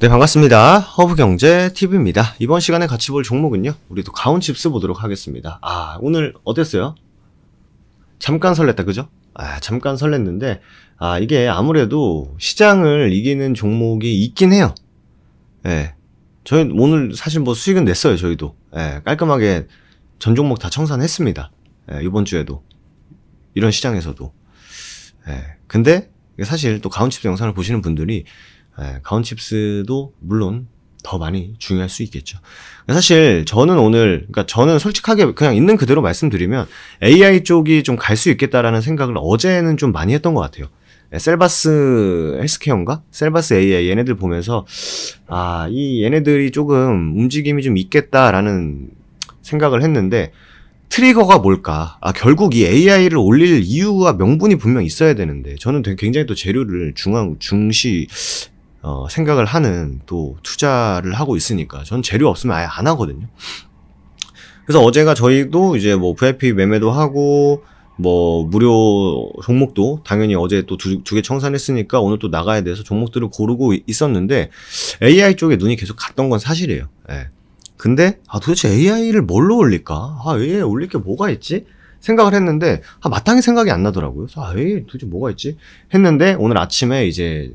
네, 반갑습니다. 허브경제 TV입니다. 이번 시간에 같이 볼 종목은요. 우리도 가온칩스 보도록 하겠습니다. 아, 오늘 어땠어요? 잠깐 설렜다, 그죠? 아, 잠깐 설렜는데, 아, 이게 아무래도 시장을 이기는 종목이 있긴 해요. 예. 저희 오늘 사실 뭐 수익은 냈어요, 저희도. 예, 깔끔하게 전 종목 다 청산했습니다. 예, 이번 주에도. 이런 시장에서도. 예. 근데 사실 또 가온칩스 영상을 보시는 분들이 예, 가온칩스도 물론 더 많이 중요할 수 있겠죠. 사실 저는 오늘, 그러니까 저는 솔직하게 그냥 있는 그대로 말씀드리면 AI 쪽이 좀 갈 수 있겠다라는 생각을 어제는 좀 많이 했던 것 같아요. 예, 셀바스 헬스케어인가? 셀바스 AI 얘네들 보면서 아, 이 얘네들이 조금 움직임이 좀 있겠다라는 생각을 했는데 트리거가 뭘까? 아, 결국 이 AI를 올릴 이유와 명분이 분명 있어야 되는데 저는 굉장히 또 재료를 중앙 중시 어, 생각을 하는 또 투자를 하고 있으니까 전 재료 없으면 아예 안 하거든요. 그래서 어제가 저희도 이제 뭐 VIP 매매도 하고 뭐 무료 종목도 당연히 어제 또 두 개 청산했으니까 오늘 또 나가야 돼서 종목들을 고르고 있었는데 AI 쪽에 눈이 계속 갔던 건 사실이에요. 예. 근데 아 도대체 AI를 뭘로 올릴까? 아 AI 올릴 게 뭐가 있지? 생각을 했는데 아 마땅히 생각이 안 나더라고요. 그래서 아 AI 도대체 뭐가 있지? 했는데 오늘 아침에 이제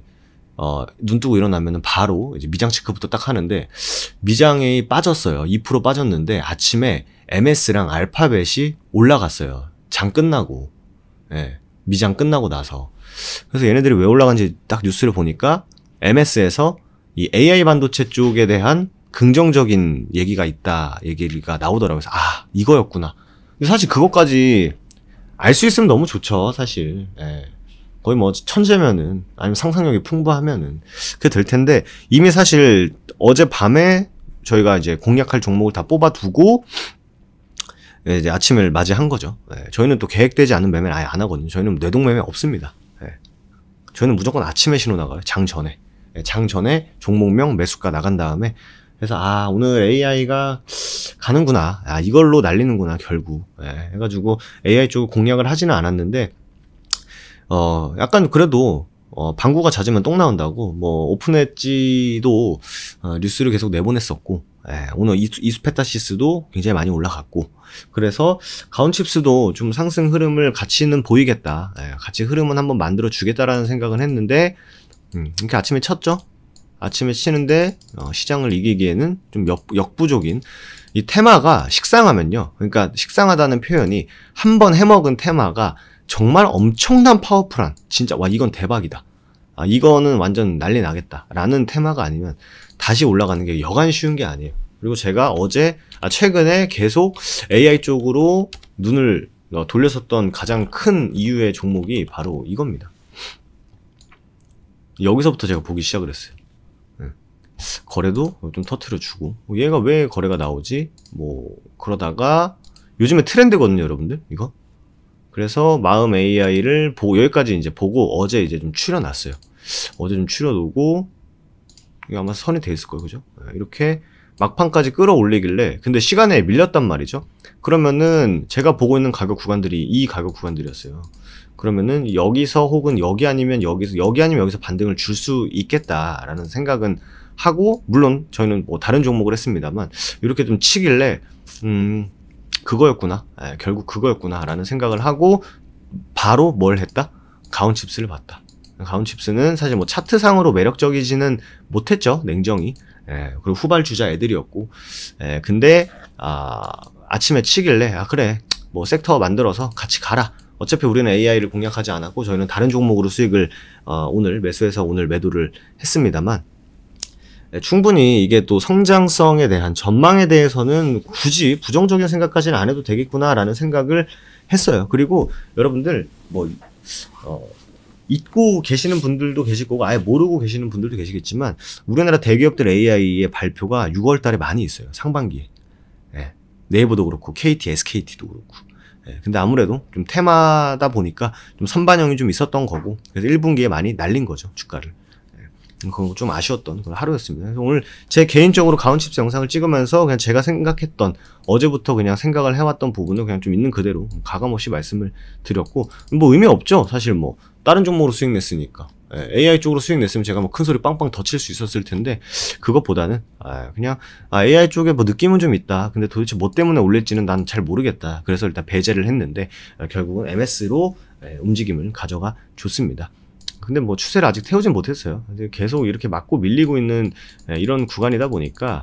어, 눈 뜨고 일어나면 바로 이제 미장 체크부터 딱 하는데 미장이 빠졌어요. 2% 빠졌는데 아침에 MS랑 알파벳이 올라갔어요. 장 끝나고. 예. 미장 끝나고 나서. 그래서 얘네들이 왜 올라간지 딱 뉴스를 보니까 MS에서 이 AI 반도체 쪽에 대한 긍정적인 얘기가 있다 얘기가 나오더라고요. 그래서 아, 이거였구나. 근데 사실 그것까지 알 수 있으면 너무 좋죠, 사실. 예. 거의 뭐 천재면은 아니면 상상력이 풍부하면은 그게 될 텐데 이미 사실 어제 밤에 저희가 이제 공략할 종목을 다 뽑아두고 네, 이제 아침을 맞이한 거죠. 네, 저희는 또 계획되지 않은 매매는 아예 안 하거든요. 저희는 뇌동 매매 없습니다. 네. 저희는 무조건 아침에 신호 나가요. 장 전에. 네, 장 전에 종목명 매수가 나간 다음에 그래서 아 오늘 AI가 가는구나. 아 이걸로 날리는구나 결국. 네, 해가지고 AI 쪽 공략을 하지는 않았는데 어, 약간 그래도 어, 방구가 잦으면 똥 나온다고? 뭐 오픈엣지도 어, 뉴스를 계속 내보냈었고 예, 오늘 이수, 이수페타시스도 굉장히 많이 올라갔고 그래서 가온칩스도 좀 상승 흐름을 같이는 보이겠다. 예, 같이 흐름은 한번 만들어 주겠다라는 생각은 했는데 음, 이렇게 아침에 쳤죠? 아침에 치는데 어, 시장을 이기기에는 좀 역, 역부족인 이 테마가 식상하면요. 그러니까 식상하다는 표현이 한 번 해먹은 테마가 정말 엄청난 파워풀한 진짜 와 이건 대박이다. 아 이거는 완전 난리 나겠다. 라는 테마가 아니면 다시 올라가는 게 여간 쉬운 게 아니에요. 그리고 제가 어제 아 최근에 계속 AI 쪽으로 눈을 어, 돌렸었던 가장 큰 이유의 종목이 바로 이겁니다. 여기서부터 제가 보기 시작을 했어요. 네. 거래도 좀 터트려 주고 얘가 왜 거래가 나오지? 뭐 그러다가 요즘에 트렌드거든요, 여러분들. 이거 그래서 마음 AI를 보고 여기까지 이제 보고 어제 이제 좀 추려놨어요. 어제 좀 추려놓고 이게 아마 선이 돼 있을 거예요, 그죠? 네, 이렇게 막판까지 끌어올리길래 근데 시간에 밀렸단 말이죠. 그러면은 제가 보고 있는 가격 구간들이 이 가격 구간들이었어요. 그러면은 여기서 혹은 여기 아니면 여기서 여기 아니면 여기서 반등을 줄 수 있겠다라는 생각은 하고 물론 저희는 뭐 다른 종목을 했습니다만 이렇게 좀 치길래 음 그거였구나. 에, 결국 그거였구나라는 생각을 하고 바로 뭘 했다? 가온 칩스를 봤다. 가온 칩스는 사실 뭐 차트상으로 매력적이지는 못했죠. 냉정히. 에, 그리고 후발 주자 애들이었고. 에, 근데 아, 아침에 치길래 아 그래 뭐 섹터 만들어서 같이 가라. 어차피 우리는 AI를 공략하지 않았고 저희는 다른 종목으로 수익을 어, 오늘 매수해서 오늘 매도를 했습니다만 네, 충분히 이게 또 성장성에 대한 전망에 대해서는 굳이 부정적인 생각까지는 안 해도 되겠구나라는 생각을 했어요. 그리고 여러분들 뭐 어, 잊고 계시는 분들도 계실 거고 아예 모르고 계시는 분들도 계시겠지만 우리나라 대기업들 AI의 발표가 6월 달에 많이 있어요. 상반기에. 네. 네이버도 그렇고 KT, SKT도 그렇고. 네. 근데 아무래도 좀 테마다 보니까 좀 선반영이 좀 있었던 거고 그래서 1분기에 많이 날린 거죠. 주가를. 그건 좀 아쉬웠던 그런 하루였습니다. 오늘 제 개인적으로 가온칩스 영상을 찍으면서 그냥 제가 생각했던 어제부터 그냥 생각을 해왔던 부분을 그냥 좀 있는 그대로 가감없이 말씀을 드렸고 뭐 의미 없죠. 사실 뭐 다른 종목으로 수익 냈으니까 예, AI 쪽으로 수익 냈으면 제가 뭐 큰 소리 빵빵 더 칠 수 있었을 텐데 그것보다는 아, 그냥 아, AI 쪽에 뭐 느낌은 좀 있다. 근데 도대체 뭐 때문에 올릴지는 난 잘 모르겠다. 그래서 일단 배제를 했는데 아, 결국은 MS로 예, 움직임을 가져가 줬습니다. 근데 뭐 추세를 아직 태우진 못했어요. 계속 이렇게 맞고 밀리고 있는 예, 이런 구간이다 보니까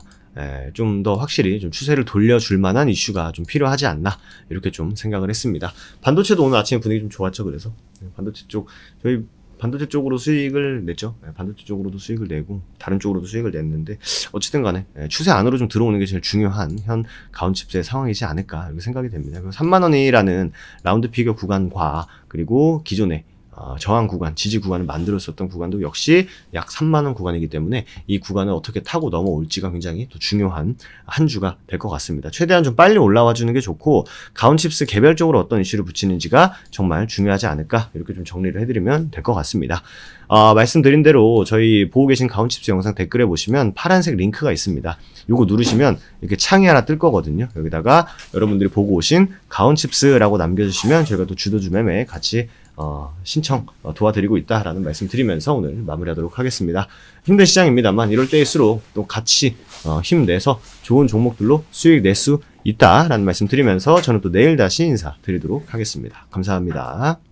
좀 더 확실히 좀 추세를 돌려줄 만한 이슈가 좀 필요하지 않나 이렇게 좀 생각을 했습니다. 반도체도 오늘 아침에 분위기 좀 좋았죠. 그래서 네, 반도체 쪽 저희 반도체 쪽으로 수익을 냈죠. 네, 반도체 쪽으로도 수익을 내고 다른 쪽으로도 수익을 냈는데 어쨌든 간에 네, 추세 안으로 좀 들어오는 게 제일 중요한 현 가온 칩스의 상황이지 않을까 이렇게 생각이 됩니다. 3만 원이라는 라운드 피겨 구간과 그리고 기존에 어, 저항 구간, 지지 구간을 만들었었던 구간도 역시 약 3만 원 구간이기 때문에 이 구간을 어떻게 타고 넘어올지가 굉장히 또 중요한 한 주가 될 것 같습니다. 최대한 좀 빨리 올라와 주는 게 좋고 가온칩스 개별적으로 어떤 이슈를 붙이는지가 정말 중요하지 않을까 이렇게 좀 정리를 해드리면 될 것 같습니다. 어, 말씀드린 대로 저희 보고 계신 가온칩스 영상 댓글에 보시면 파란색 링크가 있습니다. 요거 누르시면 이렇게 창이 하나 뜰 거거든요. 여기다가 여러분들이 보고 오신 가온칩스라고 남겨주시면 저희가 또 주도주 매매 같이 어, 신청 어, 도와드리고 있다라는 말씀 드리면서 오늘 마무리하도록 하겠습니다. 힘든 시장입니다만 이럴 때일수록 또 같이 어, 힘내서 좋은 종목들로 수익 낼 수 있다라는 말씀 드리면서 저는 또 내일 다시 인사드리도록 하겠습니다. 감사합니다.